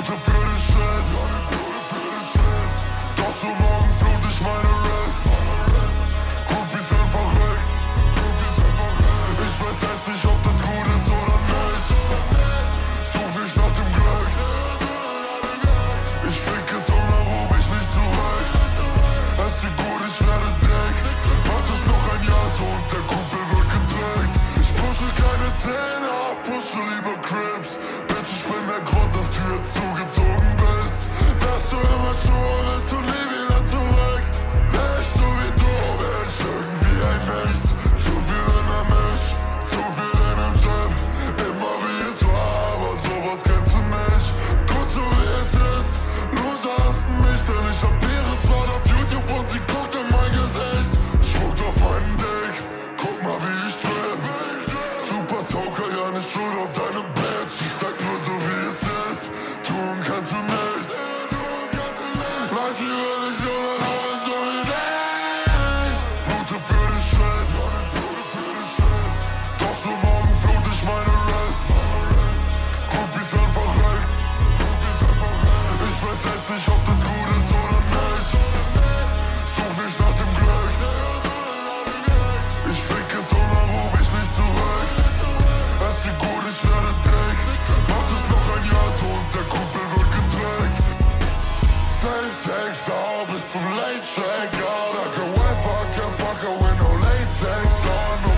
Minute für den Shell, ja, die Minute für den Shell. Doch schon morgen flut ich meine Rest. Groupies einfach verrückt, Groupies sind verrückt. Ich weiß jetzt nicht, ob das gut ist oder nicht. Such nicht nach dem Glück. Ich fick es und dann ruf ich nicht zurück. Es sieht gut, ich werde dick. Macht es noch ein Jahr so und der Kumpel wird gedrückt. Ich pushe keine Zähne. keine Schuld auf deinem Bitch. Ich sag nur so, wie es ist. Tun kannst du nichts. Lass mich, wenn ich so lange so wie dich. Blute für den Shit. Doch so morgen flut ich meine Rest. Groupies einfach weg. Ich weiß jetzt nicht, ob Satisfax, all but some late check out. I can wet fuck, I fuck, with no latex on.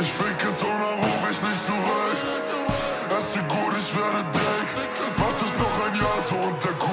Ich fick es und dann ruf ich nicht zurück. Es ist gut, ich werde dick. Macht es noch ein Jahr so und der Kuh.